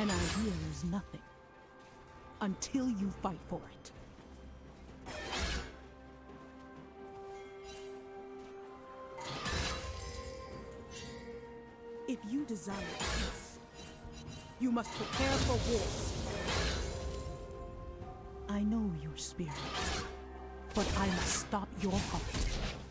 An idea is nothing until you fight for it. If you desire peace, you must prepare for war. I know your spirit, but I must stop your heart.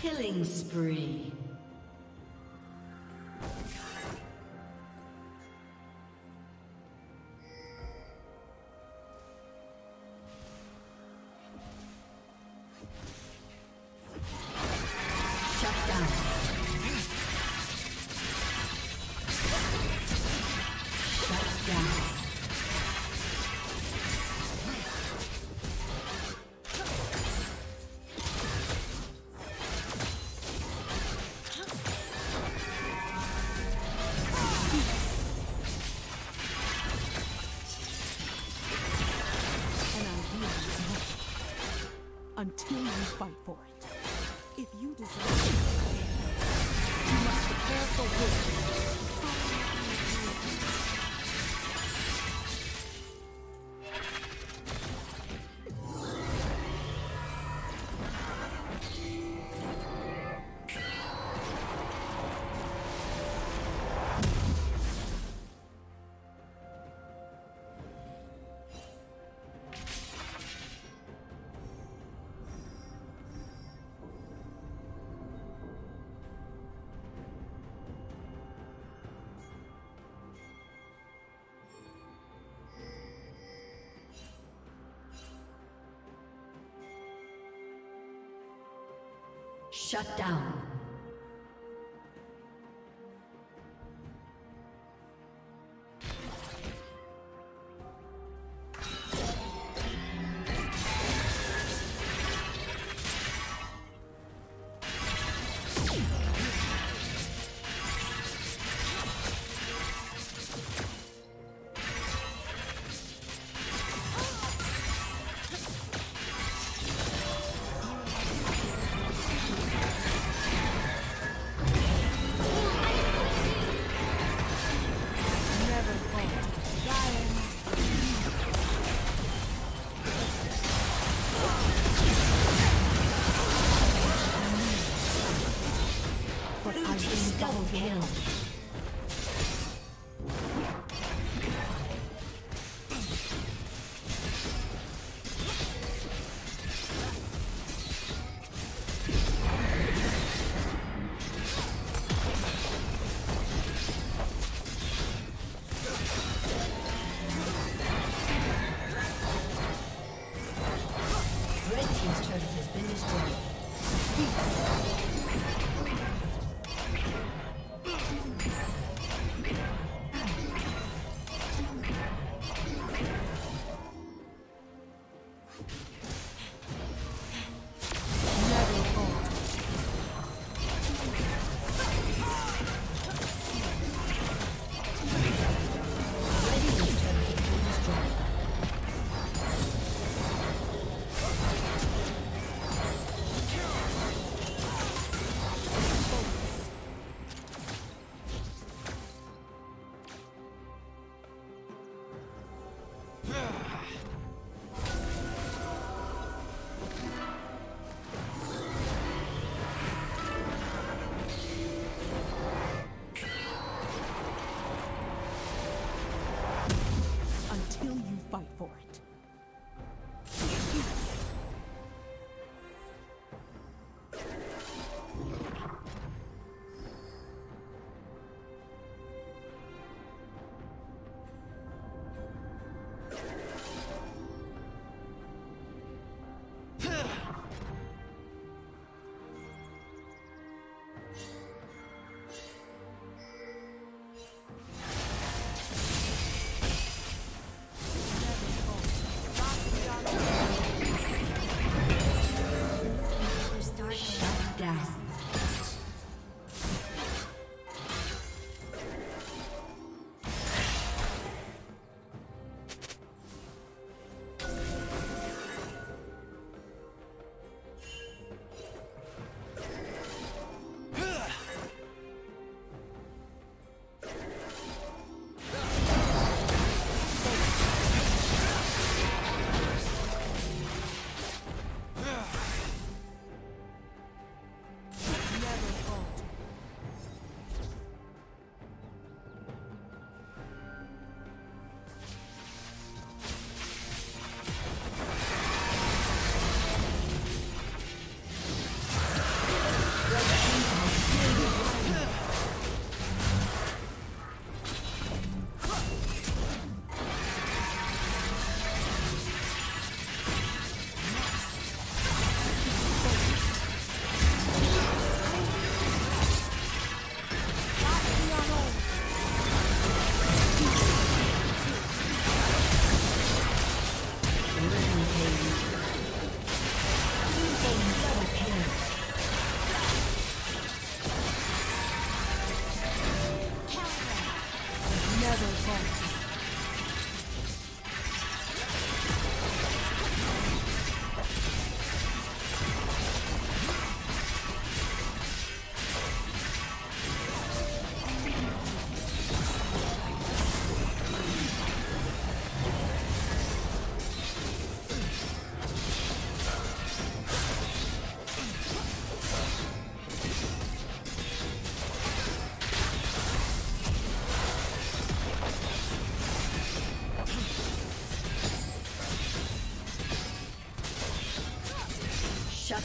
Killing spree. Fight for it. If you desire it, you must prepare for war. Shut down. Team double kill.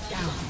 down.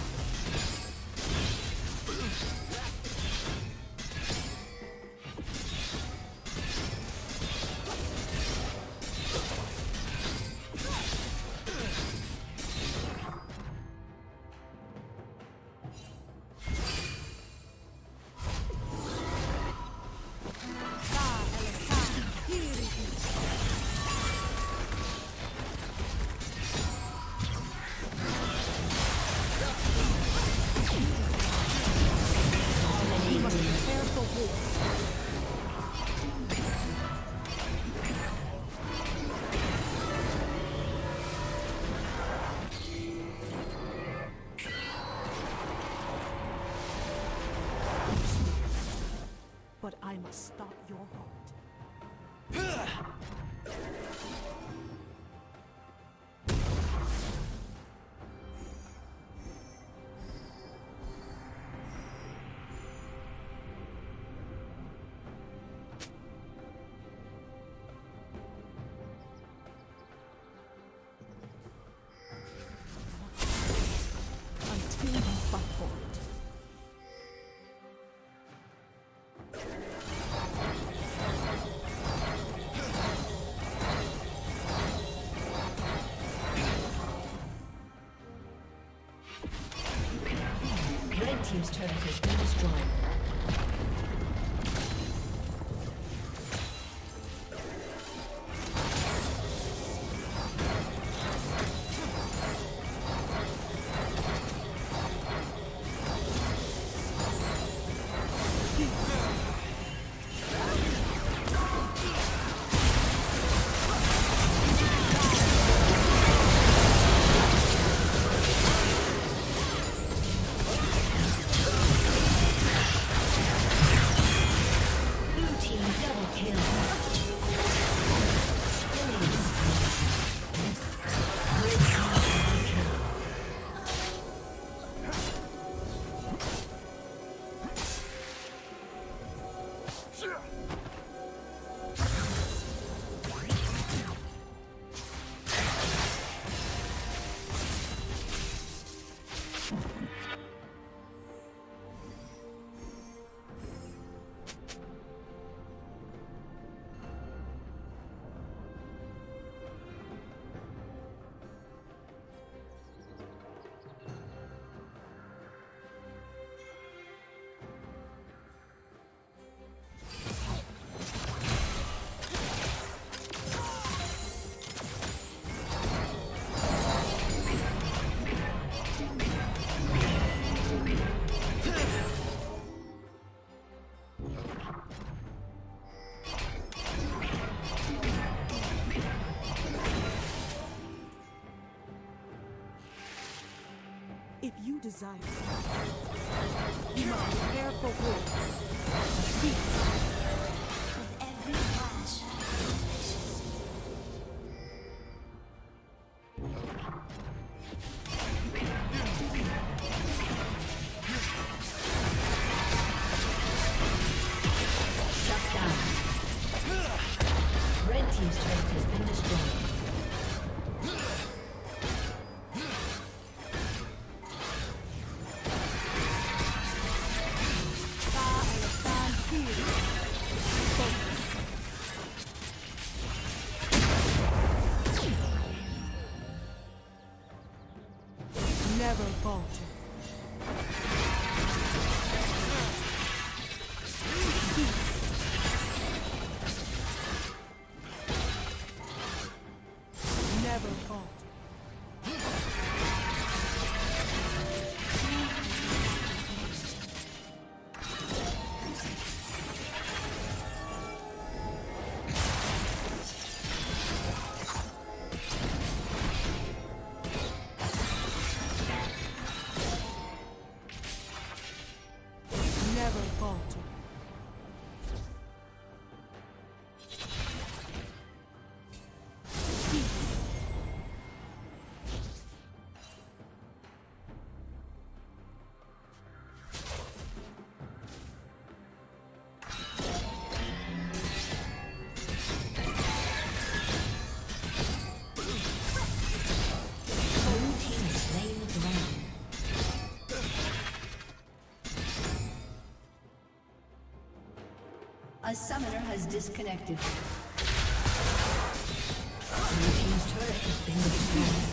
stop your heart. desire. You must prepare for war. Peace. A summoner has disconnected. Blue team's turret has been destroyed.